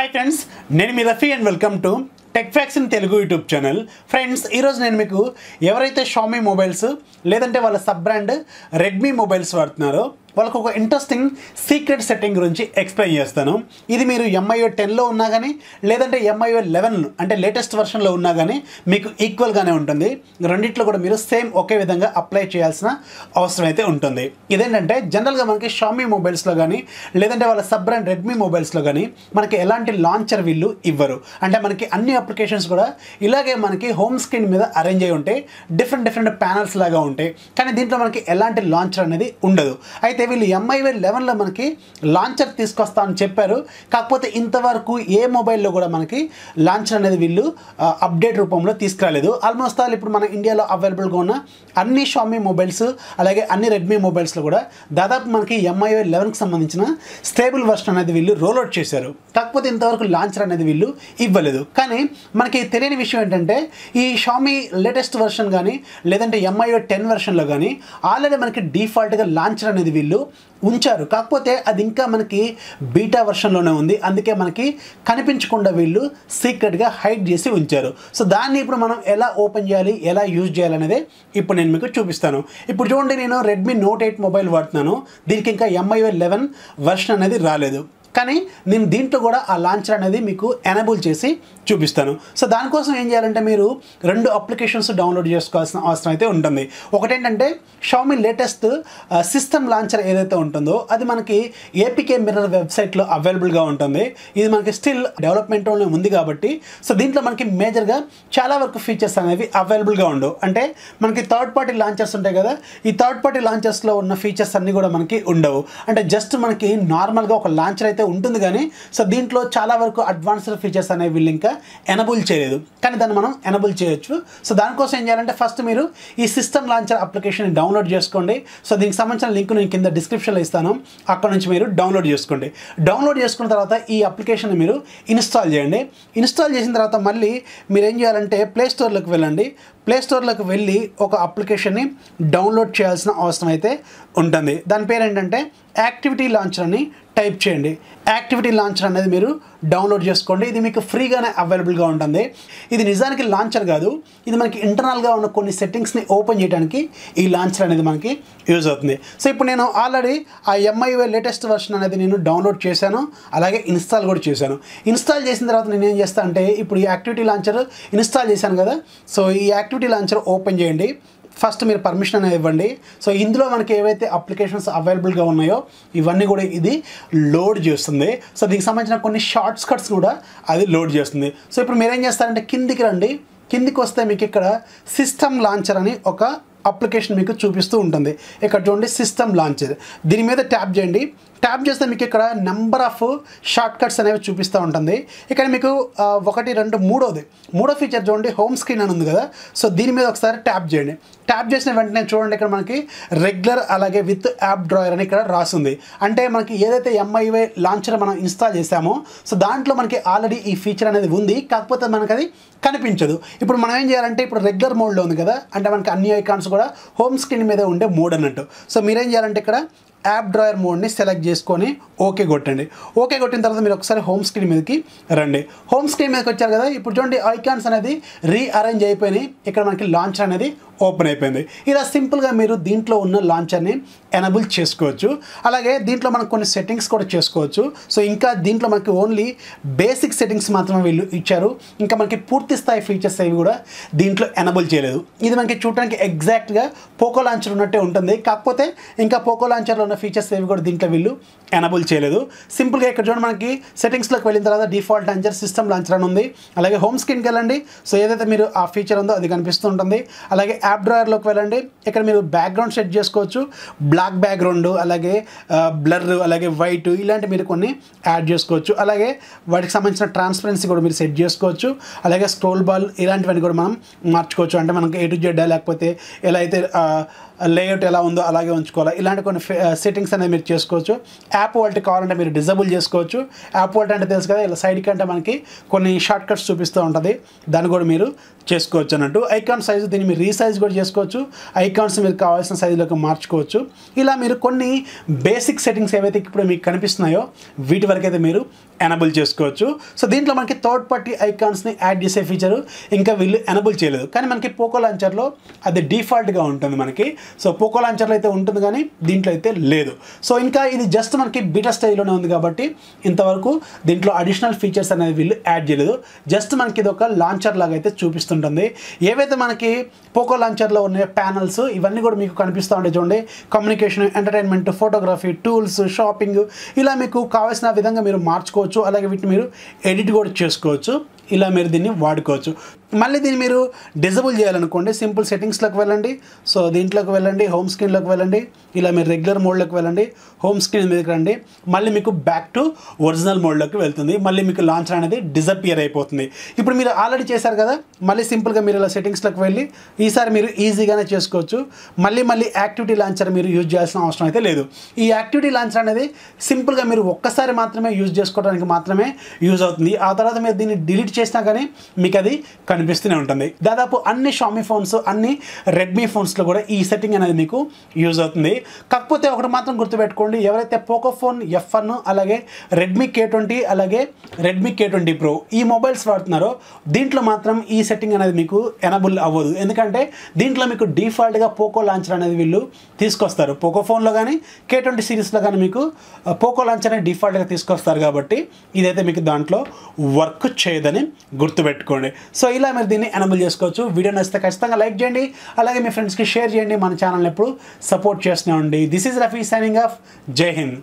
Hi friends నేను మీ Rafi and welcome to tech facts in Telugu YouTube channel friends ఈరోజు నేను మీకు ఎవరైతే షామీ మొబైల్స్ లేదంటే వాళ్ళ సబ్ బ్రాండ్ రెడ్మీ మొబైల్స్ వాడుతున్నారో వాళ్ళకు ఒక ఇంట్రెస్టింగ్ సీక్రెట్ సెట్టింగ్ గురించి ఎక్స్ప్లెయిన్ చేస్తాను. ఇది మీరు ఎంఐఓ టెన్లో ఉన్నా కానీ లేదంటే ఎంఐఓ లెవెన్ అంటే లేటెస్ట్ వర్షన్లో ఉన్నా కానీ మీకు ఈక్వల్గానే ఉంటుంది. రెండిట్లో కూడా మీరు సేమ్ ఒకే విధంగా అప్లై చేయాల్సిన అవసరం అయితే ఉంటుంది. ఇదేంటంటే జనరల్గా మనకి షామీ మొబైల్స్లో కానీ లేదంటే వాళ్ళ సబ్ బ్రాండ్ రెడ్మీ మొబైల్స్లో కానీ మనకి ఎలాంటి లాంచర్ వీళ్ళు ఇవ్వరు. అంటే మనకి అన్ని అప్లికేషన్స్ కూడా ఇలాగే మనకి హోమ్ స్క్రీన్ మీద అరేంజ్ అయి ఉంటాయి డిఫరెంట్ డిఫరెంట్ ప్యానల్స్ లాగా ఉంటాయి కానీ దీంట్లో మనకి ఎలాంటి లాంచర్ అనేది ఉండదు. అయితే అయితే వీళ్ళు ఎంఐవై లెవెన్లో మనకి లాంచర్ తీసుకొస్తా అని చెప్పారు. కాకపోతే ఇంతవరకు ఏ మొబైల్లో కూడా మనకి లాంచర్ అనేది వీళ్ళు అప్డేట్ రూపంలో తీసుకురాలేదు. ఆల్మోస్ట్ ఆల్ ఇప్పుడు మన ఇండియాలో అవైలబుల్గా ఉన్న అన్ని షామీ మొబైల్స్ అలాగే అన్ని రెడ్మీ మొబైల్స్లో కూడా దాదాపు మనకి ఎంఐవే లెవెన్కి సంబంధించిన స్టేబుల్ వర్షన్ అనేది వీళ్ళు రోల్ అవుట్ చేశారు. కాకపోతే ఇంతవరకు లాంచర్ అనేది వీళ్ళు ఇవ్వలేదు. కానీ మనకి తెలియని విషయం ఏంటంటే ఈ షామీ లేటెస్ట్ వర్షన్ కానీ లేదంటే ఎంఐఓ టెన్ వెర్షన్లో కానీ ఆల్రెడీ మనకి డిఫాల్ట్గా లాంచర్ అనేది వీళ్ళు ఉంచారు. కాకపోతే అది ఇంకా మనకి బీటా వర్షన్లోనే ఉంది. అందుకే మనకి కనిపించకుండా వీళ్ళు సీక్రెట్గా హైడ్ చేసి ఉంచారు. సో దాన్ని ఇప్పుడు మనం ఎలా ఓపెన్ చేయాలి ఎలా యూజ్ చేయాలనేదే ఇప్పుడు నేను మీకు చూపిస్తాను. ఇప్పుడు చూడండి నేను రెడ్మీ నోట్ ఎయిట్ మొబైల్ వాడుతున్నాను. దీనికి ఇంకా ఎంఐఓ లెవెన్ వర్షన్ అనేది రాలేదు. కానీ నేను దీంట్లో కూడా ఆ లాంచర్ అనేది మీకు ఎనేబుల్ చేసి చూపిస్తాను. సో దానికోసం ఏం చేయాలంటే మీరు రెండు అప్లికేషన్స్ డౌన్లోడ్ చేసుకోవాల్సిన అవసరం అయితే ఉంటుంది. ఒకటేంటంటే షామీ లేటెస్ట్ సిస్టమ్ లాంచర్ ఏదైతే ఉంటుందో అది మనకి ఏపీకే మిర్రర్ వెబ్సైట్లో అవైలబుల్గా ఉంటుంది. ఇది మనకి స్టిల్ డెవలప్మెంట్లోనే ఉంది కాబట్టి సో దీంట్లో మనకి మేజర్గా చాలా వరకు ఫీచర్స్ అనేవి అవైలబుల్గా ఉండవు. అంటే మనకి థర్డ్ పార్టీ లాంచర్స్ ఉంటాయి కదా ఈ థర్డ్ పార్టీ లాంచర్స్లో ఉన్న ఫీచర్స్ అన్నీ కూడా మనకి ఉండవు. అంటే జస్ట్ మనకి నార్మల్గా ఒక లాంచర్ అయితే ఉంటుంది కానీ సో దీంట్లో చాలా వరకు అడ్వాన్స్డ్ ఫీచర్స్ అనేవి వీళ్ళు ఇంకా ఎనబుల్ చేయలేదు. కానీ దాన్ని మనం ఎనబుల్ చేయొచ్చు. సో దానికోసం ఏం చేయాలంటే ఫస్ట్ మీరు ఈ సిస్టమ్ లాంచర్ అప్లికేషన్ డౌన్లోడ్ చేసుకోండి. సో దీనికి సంబంధించిన లింక్ నేను కింద డిస్క్రిప్షన్లో ఇస్తాను. అక్కడ నుంచి మీరు డౌన్లోడ్ చేసుకోండి. డౌన్లోడ్ చేసుకున్న తర్వాత ఈ అప్లికేషన్ మీరు ఇన్స్టాల్ చేయండి. ఇన్స్టాల్ చేసిన తర్వాత మళ్ళీ మీరు ఏం చేయాలంటే ప్లే స్టోర్లోకి వెళ్ళండి. ప్లేస్టోర్లోకి వెళ్ళి ఒక అప్లికేషన్ని డౌన్లోడ్ చేయాల్సిన అవసరం అయితే ఉంటుంది. దాని పేరు ఏంటంటే యాక్టివిటీ లాంచర్ అని టైప్ చేయండి. యాక్టివిటీ లాంచర్ అనేది మీరు డౌన్లోడ్ చేసుకోండి. ఇది మీకు ఫ్రీగానే అవైలబుల్గా ఉంటుంది. ఇది నిజానికి లాంచర్ కాదు. ఇది మనకి ఇంటర్నల్గా ఉన్న కొన్ని సెట్టింగ్స్ని ఓపెన్ చేయడానికి ఈ లాంచర్ అనేది మనకి యూజ్ అవుతుంది. సో ఇప్పుడు నేను ఆల్రెడీ ఆ ఎంఐవై లేటెస్ట్ వర్షన్ అనేది నేను డౌన్లోడ్ చేశాను. అలాగే ఇన్స్టాల్ కూడా చేశాను. ఇన్స్టాల్ చేసిన తర్వాత నేను ఏం చేస్తాను అంటే ఇప్పుడు ఈ యాక్టివిటీ లాంచర్ ఇన్స్టాల్ చేశాను కదా. సో ఈ యాక్టివిటీ లాంచర్ ఓపెన్ చేయండి. ఫస్ట్ మీరు పర్మిషన్ అనేది ఇవ్వండి. సో ఇందులో మనకి ఏవైతే అప్లికేషన్స్ అవైలబుల్గా ఉన్నాయో ఇవన్నీ కూడా ఇది లోడ్ చేస్తుంది. సో దీనికి సంబంధించిన కొన్ని షార్ట్స్ కట్స్ కూడా అది లోడ్ చేస్తుంది. సో ఇప్పుడు మీరేం చేస్తారంటే కిందికి రండి. కిందికి వస్తే మీకు ఇక్కడ సిస్టమ్ లాంచర్ అని ఒక అప్లికేషన్ మీకు చూపిస్తూ ఉంటుంది. ఇక్కడ చూడండి సిస్టమ్ లాంచర్ దీని మీద ట్యాప్ చేయండి. ట్యాప్ చేస్తే మీకు ఇక్కడ నెంబర్ ఆఫ్ షార్ట్ కట్స్ అనేవి చూపిస్తూ ఉంటుంది. ఇక్కడ మీకు ఒకటి రెండు మూడోది. మూడో ఫీచర్ చూడండి హోమ్ స్క్రీన్ అని ఉంది కదా. సో దీని మీద ఒకసారి ట్యాప్ చేయండి. ట్యాప్ చేసిన వెంటనే చూడండి ఇక్కడ మనకి రెగ్యులర్ అలాగే విత్ యాప్ డ్రాయర్ అని ఇక్కడ రాసింది. అంటే మనకి ఏదైతే ఎంఐవై లాంచర్ మనం ఇన్స్టాల్ చేసామో సో దాంట్లో మనకి ఆల్రెడీ ఈ ఫీచర్ అనేది ఉంది. కాకపోతే మనకి అది కనిపించదు. ఇప్పుడు మనం ఏం చేయాలంటే ఇప్పుడు రెగ్యులర్ మోడ్లో ఉంది కదా. అంటే మనకి అన్ని ఐకాన్స్ కూడా హోమ్ స్క్రీన్ మీద ఉండే మోడ్ అన్నట్టు. సో మీరేం చేయాలంటే ఇక్కడ యాప్ డ్రాయర్ మోడ్ని సెలెక్ట్ చేసుకొని ఓకే కొట్టండి. ఓకే కొట్టిన తర్వాత మీరు ఒకసారి హోమ్ స్క్రీన్ మీదకి రండి. హోమ్ స్క్రీన్ మీదకి వచ్చారు కదా ఇప్పుడు చూడండి ఐకాన్స్ అనేది రీఅరేంజ్ అయిపోయినాయి. ఇక్కడ మనకి లాంచర్ అనేది ఓపెన్ అయిపోయింది. ఇలా సింపుల్గా మీరు దీంట్లో ఉన్న లాంచర్ని ఎనబుల్ చేసుకోవచ్చు. అలాగే దీంట్లో మనం కొన్ని సెట్టింగ్స్ కూడా చేసుకోవచ్చు. సో ఇంకా దీంట్లో మనకి ఓన్లీ బేసిక్ సెట్టింగ్స్ మాత్రమే వీళ్ళు ఇచ్చారు. ఇంకా మనకి పూర్తి స్థాయి ఫీచర్స్ అవి కూడా దీంట్లో ఎనబుల్ చేయలేదు. ఇది మనకి చూడడానికి ఎగ్జాక్ట్గా పోకో లాంచర్ ఉన్నట్టే ఉంటుంది. కాకపోతే ఇంకా పోకో లాంచర్లో ఉన్న ఫీచర్స్ ఏవి కూడా దీంట్లో వీళ్ళు ఎనబుల్ చేయలేదు. సింపుల్గా ఇక్కడ చూడండి మనకి సెట్టింగ్స్లోకి వెళ్ళిన తర్వాత డిఫాల్ట్ లాంచర్ సిస్టమ్ లాంచర్ అని ఉంది. అలాగే హోమ్ స్క్రీన్కి వెళ్ళండి. సో ఏదైతే మీరు ఆ ఫీచర్ ఉందో అది కనిపిస్తూ ఉంటుంది. అలాగే యాప్ డ్రాయర్లోకి వెళ్ళండి. ఇక్కడ మీరు బ్యాక్గ్రౌండ్ సెట్ చేసుకోవచ్చు. బ్లాక్ బ్యాక్గ్రౌండ్ అలాగే బ్లర్ అలాగే వైట్ ఇలాంటి మీరు కొన్ని యాడ్ చేసుకోవచ్చు. అలాగే వాటికి సంబంధించిన ట్రాన్స్పరెన్సీ కూడా మీరు సెట్ చేసుకోవచ్చు. అలాగే స్క్రోల్ బాల్ ఇలాంటివన్నీ కూడా మనం మార్చుకోవచ్చు. అంటే మనకి ఏ టు జెడ్ లేకపోతే ఎలా అయితే లేఅవుట్ ఎలా ఉందో అలాగే ఉంచుకోవాలి. ఇలాంటి కొన్ని సెట్టింగ్స్ అనేది మీరు చేసుకోవచ్చు. యాప్ వాల్ట్ కావాలంటే మీరు డిజబుల్ చేసుకోవచ్చు. యాప్ వాల్ట్ అంటే తెలుసు కదా ఇలా సైడ్ కంటే మనకి కొన్ని షార్ట్ కట్స్ చూపిస్తూ ఉంటుంది. దాన్ని కూడా మీరు చేసుకోవచ్చు అన్నట్టు. ఐకాన్ సైజు దీన్ని మీరు రీసైజ్ కూడా చేసుకోవచ్చు. ఐకాన్స్ మీరు కావాల్సిన సైజులోకి మార్చుకోవచ్చు. ఇలా మీరు కొన్ని బేసిక్ సెట్టింగ్స్ ఏవైతే ఇప్పుడు మీకు కనిపిస్తున్నాయో వీటి వరకు అయితే మీరు ఎనబుల్ చేసుకోవచ్చు. సో దీంట్లో మనకి థర్డ్ పార్టీ ఐకాన్స్ని యాడ్ చేసే ఫీచరు ఇంకా వీళ్ళు ఎనబుల్ చేయలేదు. కానీ మనకి పోకో లాంచర్లో అది డిఫాల్ట్గా ఉంటుంది మనకి. సో పోకో లాంచర్లో అయితే ఉంటుంది కానీ దీంట్లో అయితే లేదు. సో ఇంకా ఇది జస్ట్ మనకి బీటా స్టైల్లోనే ఉంది కాబట్టి ఇంతవరకు దీంట్లో అడిషనల్ ఫీచర్స్ అనేది వీళ్ళు యాడ్ చేయలేదు. జస్ట్ మనకి ఇది ఒక లాంచర్ లాగా అయితే చూపిస్తుంటుంది. ఏవైతే మనకి పోకో లాంచర్లో ఉన్న ప్యానల్స్ ఇవన్నీ కూడా మీకు కనిపిస్తూ ఉంటాయి చూడండి. Communication entertainment photography tools shopping ఇలా మీకు కావాల్సిన విధంగా మీరు మార్చుకోవచ్చు. అలాగే వీటిని మీరు ఎడిట్ కూడా చేసుకోవచ్చు. ఇలా మీరు దీన్ని వాడుకోవచ్చు. మళ్ళీ దీన్ని మీరు డిజబుల్ చేయాలనుకోండి సింపుల్ సెట్టింగ్స్లోకి వెళ్ళండి. సో దీంట్లోకి వెళ్ళండి హోమ్ స్క్రీన్లోకి వెళ్ళండి ఇలా మీరు రెగ్యులర్ మోడ్లోకి వెళ్ళండి హోమ్ స్క్రీన్ మీదకి రండి. మళ్ళీ మీకు బ్యాక్ టు ఒరిజినల్ మోడ్లోకి వెళ్తుంది. మళ్ళీ మీకు లాంచర్ అనేది డిజపియర్ అయిపోతుంది. ఇప్పుడు మీరు ఆల్రెడీ చేశారు కదా మళ్ళీ సింపుల్గా మీరు ఇలా సెట్టింగ్స్లోకి వెళ్ళి ఈసారి మీరు ఈజీగానే చేసుకోవచ్చు. మళ్ళీ మళ్ళీ యాక్టివిటీ లాంచర్ మీరు యూజ్ చేయాల్సిన అవసరం అయితే లేదు. ఈ యాక్టివిటీ లాంచర్ అనేది సింపుల్గా మీరు ఒక్కసారి మాత్రమే యూజ్ చేసుకోవడానికి మాత్రమే యూజ్ అవుతుంది. ఆ తర్వాత మీరు దీన్ని డిలీట్ చేసినా కానీ మీకు అది కనిపిస్తూనే ఉంటుంది. దాదాపు అన్ని షామీ ఫోన్స్ అన్ని రెడ్మీ ఫోన్స్లో కూడా ఈ సెట్టింగ్ అనేది మీకు యూజ్ అవుతుంది. కాకపోతే ఒకటి మాత్రం గుర్తుపెట్టుకోండి ఎవరైతే పోకో ఫోన్ ఎఫ్ వన్ అలాగే రెడ్మీ కే ట్వంటీ అలాగే రెడ్మీ కే ట్వంటీ ప్రో ఈ మొబైల్స్ వాడుతున్నారో దీంట్లో మాత్రం ఈ సెట్టింగ్ అనేది మీకు ఎనబుల్ అవ్వదు. ఎందుకంటే దీంట్లో మీకు డిఫాల్ట్గా పోకో లాంచర్ అనేది వీళ్ళు తీసుకొస్తారు. పోకో ఫోన్లో కానీ కే ట్వంటీ సిరీస్లో కానీ మీకు uh, పోకో లాంచర్ అనేది డిఫాల్ట్గా తీసుకొస్తారు కాబట్టి ఇదైతే మీకు దాంట్లో వర్క్ చేయదని ఉంటుంది గుర్తుపెట్టుకోండి. సో ఇలా మీరు దీన్ని ఎనబుల్ చేసుకోవచ్చు. వీడియో నచ్చితే ఖచ్చితంగా లైక్ చేయండి. అలాగే మీ ఫ్రెండ్స్కి షేర్ చేయండి. మన ఛానల్ ఎప్పుడు సపోర్ట్ చేస్తూనే ఉండి this is Rafi signing off Jai Hind